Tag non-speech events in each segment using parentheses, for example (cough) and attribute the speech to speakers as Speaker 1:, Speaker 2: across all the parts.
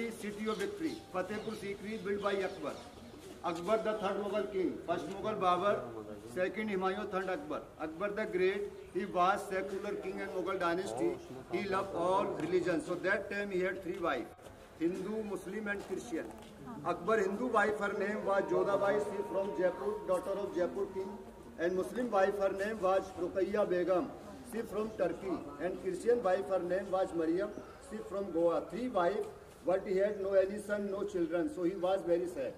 Speaker 1: Sikri city of victory Fatehpur Sikri build by Akbar. Akbar the third Mughal king first Mughal Babur second Humayun third Akbar. Akbar the great he was secular king and Mughal dynasty he love all religion so that time he had three wife Hindu Muslim and Christian Akbar Hindu wife her name was Jodhabai she from Jaipur daughter of Jaipur king and Muslim wife her name was Ruqaiya Begum she from Turkey and Christian wife her name was Mariam she from Goa three wife but he had no any son, no children. So he was very sad.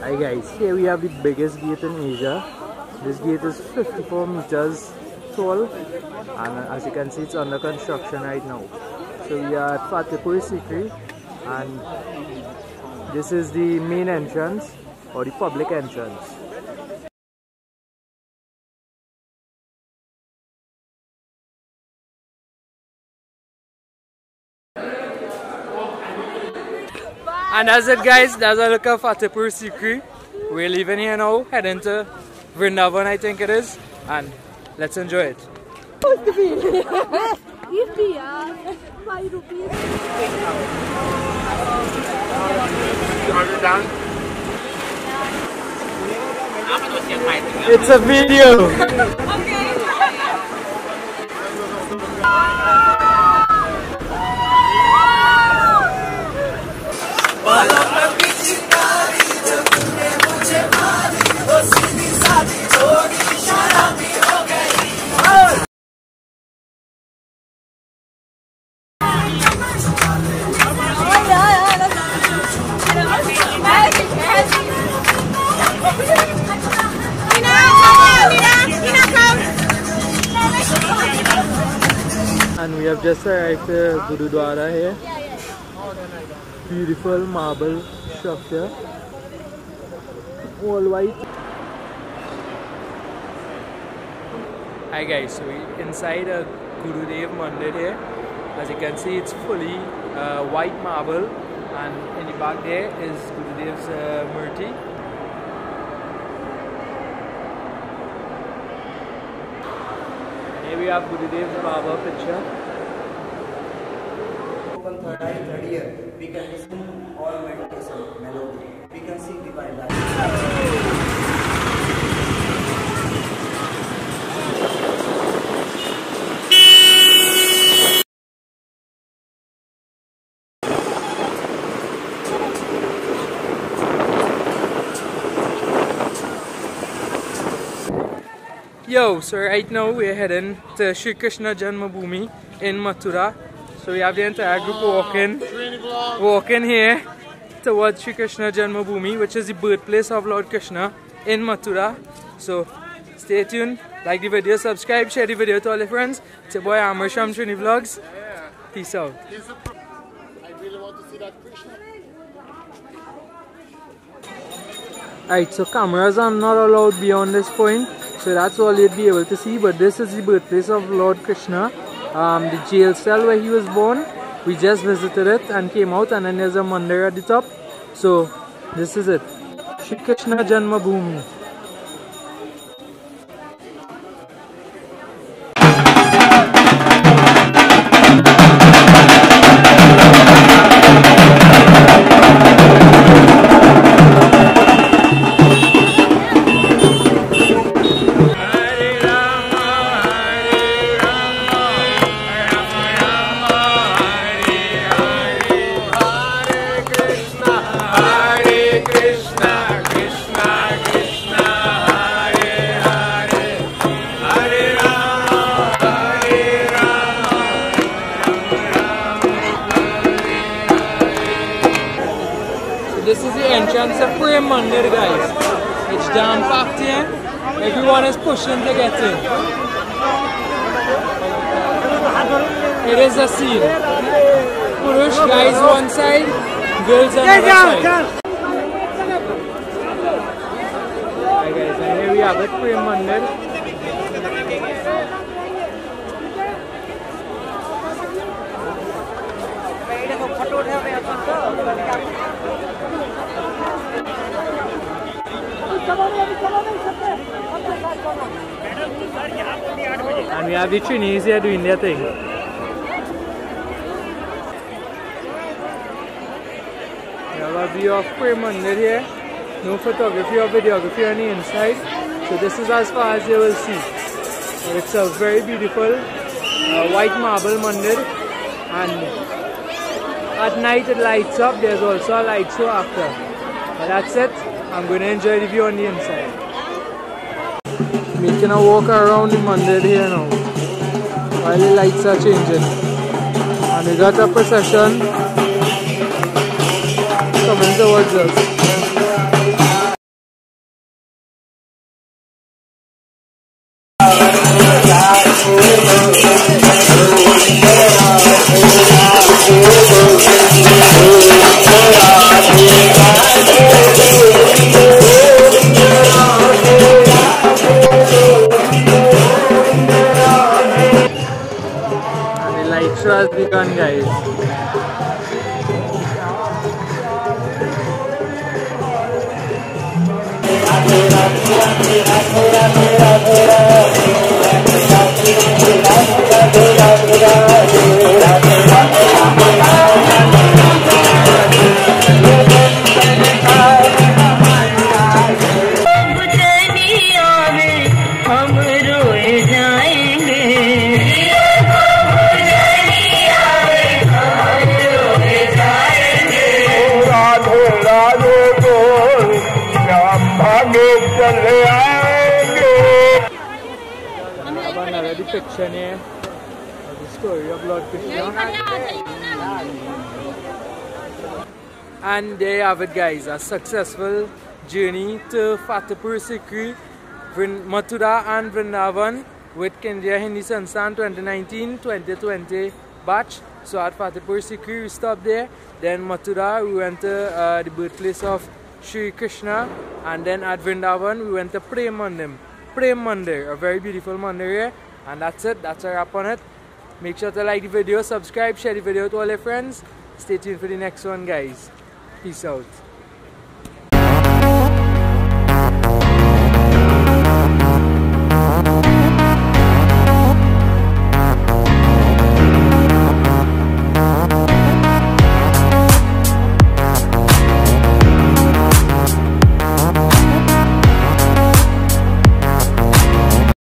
Speaker 2: Hi guys, here we have the biggest gate in Asia. This gate is 54 meters tall and as you can see it's under construction right now. So we are at Fatehpur Sikri and this is the main entrance or the public entrance. And that's it guys, that's a look at Fatehpur Sikri. We're leaving here now, heading to Vrindavan I think it is. And let's enjoy it.
Speaker 3: Five rupees.
Speaker 2: It's a video! (laughs) And we have just arrived at Gurudwara here. Beautiful marble structure. All white. Hi guys, so we inside a Gurudev Mandir here. As you can see, it's fully uh, white marble, and in the back there is Gurudev's uh, Murti. Here आप Gurudev's Baba picture.
Speaker 4: open third eye, third ear, we can listen all meditation melody. We can see divine life.
Speaker 2: Yo, so right now we're heading to Sri Krishna Janmabhoomi in Mathura. So we have the entire group walking, walking here towards Sri Krishna Janmabhoomi, which is the birthplace of Lord Krishna in Mathura. So stay tuned, like the video, subscribe, share the video to all your friends. It's your boy Amar Sham Trini Vlogs. Peace out. Alright, so cameras are not allowed beyond this point, so that's all you'd be able to see. But this is the birthplace of Lord Krishna, um, the jail cell where he was born. We just visited it and came out, and then there's a mandir at the top. So this is it, Shri Krishna Janmabhoomi. So is the entrance of Prem Mandir guys. It's jam packed here. Everyone is pushing to get in. It is a scene. Purush guys one side, girls on the other side. Hi guys, and here we have it Prem Mandir. And we have the Chinese doing their thing. We have a view of here. No photography or videography on the inside. So this is as far as you will see. It's a very beautiful uh, white marble mandir and at night it lights up. There's also a light show after. But that's it. I'm going to enjoy the view on the inside. Making a walk around the mandir here now while the lights are changing. And we got a procession coming towards us. has begun guys. Have another depiction here of the story of Lord Krishna. And there you have it guys, a successful journey to Fatehpur Sikri, Mathura and Vrindavan with Kendriya Hindi Sansthan 2019-2020 batch. So at Fatehpur Sikri we stopped there, then Mathura we went to uh, the birthplace of Shri Krishna and then at Vrindavan we went to Prem Mandir. Prem Mandir, a very beautiful mandir here. And that's it, that's a wrap on it. Make sure to like the video, subscribe, share the video to all your friends. Stay tuned for the next one guys. Peace out.